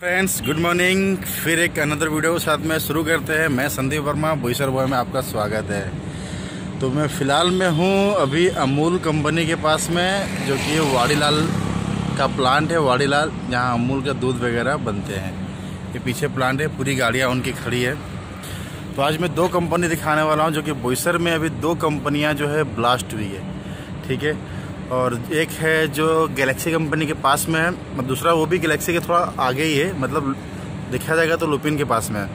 Friends good morning फिर एक another video के साथ में शुरू करते हैं। मैं संदीप वर्मा बोईसर बॉय में आपका स्वागत है। तो मैं फ़िलहाल में हूँ अभी अमूल कंपनी के पास में, जो कि वाड़ीलाल का प्लांट है, वाड़ीलाल, जहाँ अमूल का दूध वगैरह बनते हैं। ये पीछे प्लांट है, पूरी गाड़ियाँ उनकी खड़ी है। तो आज मैं दो कंपनी दिखाने वाला हूँ, जो कि बोईसर में अभी दो कंपनियाँ जो है ब्लास्ट हुई है। ठीक है? और एक है जो गैलेक्सी कंपनी के पास में है दूसरा वो भी गैलेक्सी के थोड़ा आगे ही है मतलब देखा जाएगा तो लुपिन के पास में है।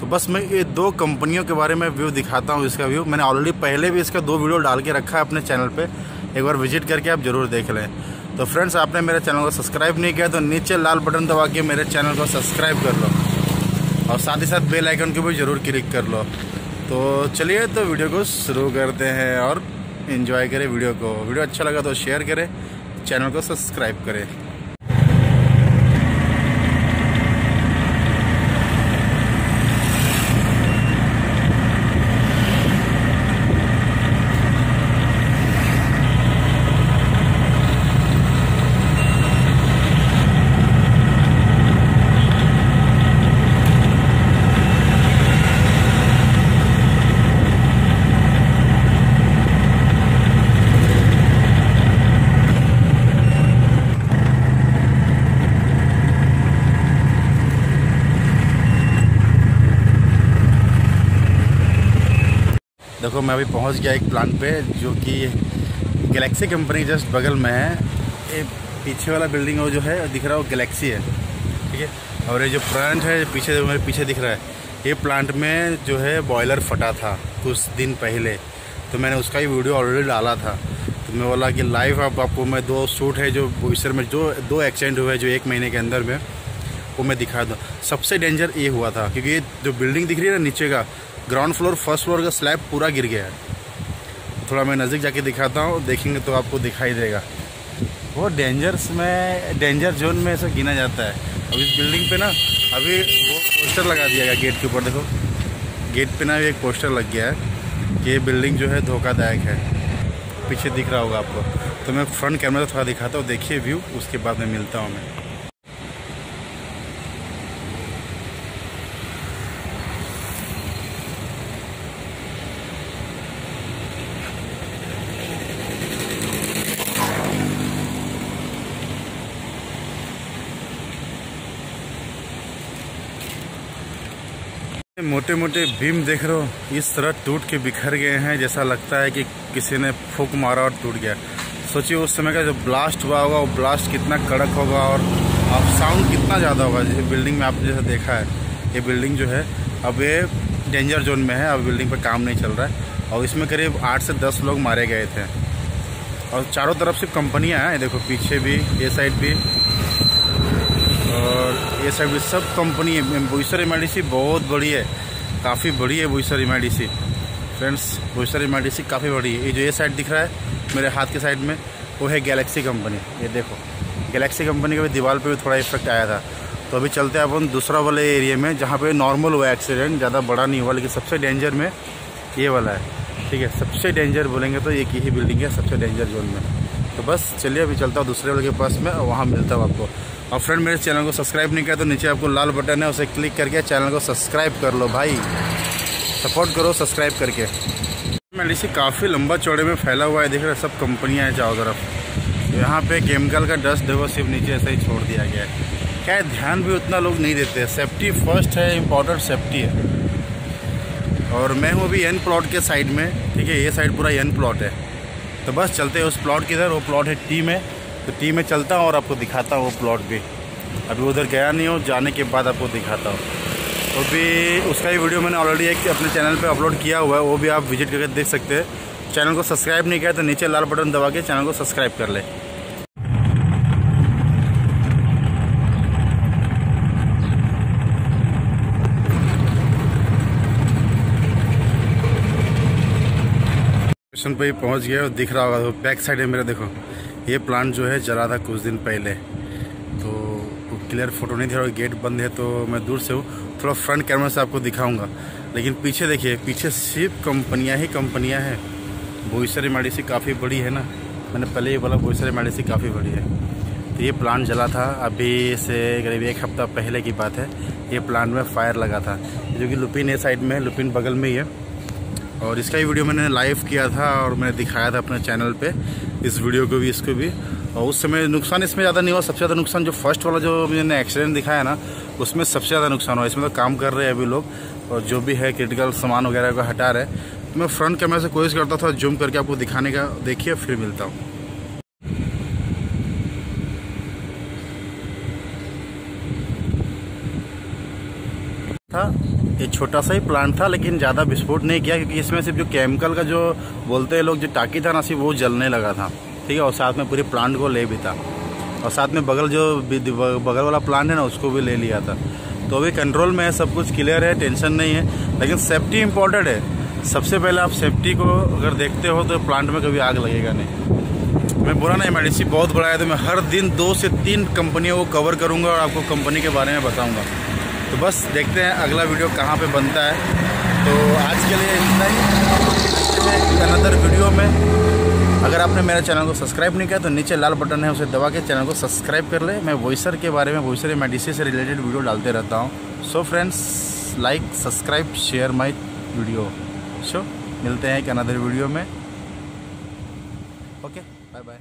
तो बस मैं ये दो कंपनियों के बारे में व्यू दिखाता हूँ इसका व्यू मैंने ऑलरेडी पहले भी इसका दो वीडियो डाल के रखा है अपने चैनल पर एक बार विज़िट करके आप ज़रूर देख लें। तो फ्रेंड्स आपने मेरे चैनल को सब्सक्राइब नहीं किया तो नीचे लाल बटन दबा के मेरे चैनल को सब्सक्राइब कर लो। और साथ ही साथ बेल आइकन को भी ज़रूर क्लिक कर लो। तो चलिए तो वीडियो को शुरू करते हैं और इन्जॉय करें वीडियो को। वीडियो अच्छा लगा तो शेयर करें चैनल को सब्सक्राइब करें। देखो मैं अभी पहुँच गया एक प्लांट पे, जो कि गैलेक्सी कंपनी जस्ट बगल में है। ये पीछे वाला बिल्डिंग वो जो है, दिख रहा है वो गैलेक्सी है। ठीक है? और ये जो प्लांट है, पीछे मेरे पीछे दिख रहा है, ये प्लांट में जो है बॉयलर फटा था कुछ दिन पहले। तो मैंने उसका ही वीडियो ऑलरेडी डाला था। तो मैं बोला कि लाइव आप, आपको मैं दो सूट है जो बोईसर में जो, दो एक्सीडेंट हुए जो एक महीने के अंदर में। वो मैं दिखा दूँ सबसे डेंजर ये हुआ था, क्योंकि जो बिल्डिंग दिख रही है ना नीचे का ग्राउंड फ्लोर फ़र्स्ट फ्लोर का स्लैब पूरा गिर गया है। थोड़ा मैं नज़दीक जाके दिखाता हूँ, देखेंगे तो आपको दिखाई देगा। वो डेंजर्स में डेंजर जोन में ऐसा गिना जाता है। अब इस बिल्डिंग पे ना, अभी वो पोस्टर लगा दिया गया गेट के ऊपर, देखो। गेट पे ना अभी एक पोस्टर लग गया है कि ये बिल्डिंग जो है धोखादायक है। पीछे दिख रहा होगा आपको। तो मैं फ्रंट कैमरा थोड़ा दिखाता हूँ, देखिए व्यू उसके बाद में मिलता हूँ मैं। मोटे मोटे बीम देख रहे हो, इस तरह टूट के बिखर गए हैं जैसा लगता है कि किसी ने फूक मारा और टूट गया। सोचिए उस समय का जो ब्लास्ट हुआ होगा, वो ब्लास्ट कितना कड़क होगा और अब साउंड कितना ज़्यादा होगा। जैसे बिल्डिंग में आपने जैसा देखा है, ये बिल्डिंग जो है, अब ये डेंजर जोन में है, अब बिल्डिंग पर काम नहीं चल रहा है। और इसमें करीब आठ से दस लोग मारे गए थे। और चारों तरफ़ सिर्फ़ कंपनियाँ हैं देखो, पीछे भी, ये साइड भी। ये सब सब कंपनी है। बोईसर एम बहुत बड़ी है। काफ़ी बड़ी है बोईसर एम फ्रेंड्स बोईसर एम काफ़ी बड़ी है। ये जो ये साइड दिख रहा है, मेरे हाथ के साइड में, वो है गैलेक्सी कंपनी ये देखो गैलेक्सी कंपनी का भी दीवार पे भी थोड़ा इफ़ेक्ट आया था। तो अभी चलते हैं अपन दूसरा वाले एरिया में, जहाँ पे नॉर्मल हुआ एक्सीडेंट ज़्यादा बड़ा नहीं हुआ, लेकिन सबसे डेंजर में ये वाला है। ठीक है, सबसे डेंजर बोलेंगे तो एक ही बिल्डिंग है, सबसे डेंजर जोन में। तो बस चलिए अभी चलता हूँ दूसरे वाले के पास में वहाँ मिलता हूँ आपको। और फ्रेंड मेरे चैनल को सब्सक्राइब नहीं किया तो नीचे आपको लाल बटन है, उसे क्लिक करके चैनल को सब्सक्राइब कर लो भाई। सपोर्ट करो सब्सक्राइब करके। मेडिसी काफ़ी लंबा चौड़े में फैला हुआ है, देख रहे सब कंपनियाँ हैं चारों तरफ़। तो यहाँ पे केमिकल का डस्ट देखो, सिर्फ़ नीचे ऐसा ही छोड़ दिया गया है। क्या ध्यान भी उतना लोग नहीं देते। सेफ्टी फ़र्स्ट है इम्पोर्टेंट सेफ्टी है। और मैं हूँ अभी एन प्लॉट के साइड में, ठीक है, ये साइड पूरा एन प्लॉट है। तो बस चलते हैं उस प्लॉट की इधर वो प्लॉट है टी में। तो टी में चलता हूँ और आपको दिखाता हूँ वो प्लॉट भी। अभी उधर गया नहीं हूँ, जाने के बाद आपको दिखाता हूँ। तो भी उसका भी वीडियो मैंने ऑलरेडी एक अपने चैनल पर अपलोड किया हुआ है, वो भी आप विज़िट करके देख सकते हैं। चैनल को सब्सक्राइब नहीं किया तो नीचे लाल बटन दबा के चैनल को सब्सक्राइब कर ले। स्टेशन पे ही पहुँच गया और दिख रहा होगा। तो बैक साइड है मेरा देखो, ये प्लांट जो है जला था कुछ दिन पहले। तो क्लियर फ़ोटो नहीं था गेट बंद है तो मैं दूर से हूँ। थोड़ा फ्रंट कैमरा से आपको दिखाऊँगा। लेकिन पीछे देखिए, पीछे सिर्फ़ कंपनियाँ ही कंपनियाँ हैं। बोईसर एम काफ़ी बड़ी है ना? मैंने पहले ही बोला बोईसर एम काफ़ी बड़ी है। तो ये प्लांट जला था। अभी से करीब एक हफ़्ता पहले की बात है। ये प्लांट में फायर लगा था। जो कि लुपिन ए साइड में है लुपिन बगल में ही है। और इसका ही वीडियो मैंने लाइव किया था और मैंने दिखाया था अपने चैनल पे, इस वीडियो को भी, इसको भी। और उस समय नुकसान इसमें ज़्यादा नहीं हुआ, सबसे ज़्यादा नुकसान जो फ़र्स्ट वाला जो मैंने एक्सीडेंट दिखाया ना, उसमें सबसे ज़्यादा नुकसान हुआ। इसमें तो काम कर रहे हैं अभी लोग और जो भी है क्रिटिकल सामान वगैरह को हटा रहे तो मैं फ्रंट कैमरा से कोशिश करता था जूम करके आपको दिखाने का, देखिए, फिर मिलता हूँ। था ये छोटा सा ही प्लांट था, लेकिन ज़्यादा विस्फोट नहीं किया, क्योंकि इसमें सिर्फ़ जो केमिकल का जो बोलते हैं लोग, जो टाकी था ना, सिर्फ़ वो जलने लगा था। ठीक है, और साथ में पूरे प्लांट को ले भी था। और साथ में बगल जो बगल वाला प्लांट है ना, उसको भी ले लिया था। तो अभी कंट्रोल में है, सब कुछ क्लियर है टेंशन नहीं है, लेकिन सेफ्टी इम्पोर्टेंट है। सबसे पहले आप सेफ्टी को अगर देखते हो तो प्लांट में कभी आग लगेगा नहीं। मैं बुरा नहीं मेडिसी बहुत बड़ा है तो मैं हर दिन दो से तीन कंपनियों को कवर करूँगा और आपको कंपनी के बारे में बताऊँगा। तो बस देखते हैं अगला वीडियो कहाँ पे बनता है। तो आज के लिए इतना ही। अनदर वीडियो में। अगर आपने मेरे चैनल को सब्सक्राइब नहीं किया तो नीचे लाल बटन है, उसे दबा के चैनल को सब्सक्राइब कर ले। मैं वॉइसर के बारे में वॉइसर मेडिसिन से रिलेटेड वीडियो डालते रहता हूँ। So friends like subscribe share my video so मिलते हैं एक अनदर वीडियो में। Okay bye bye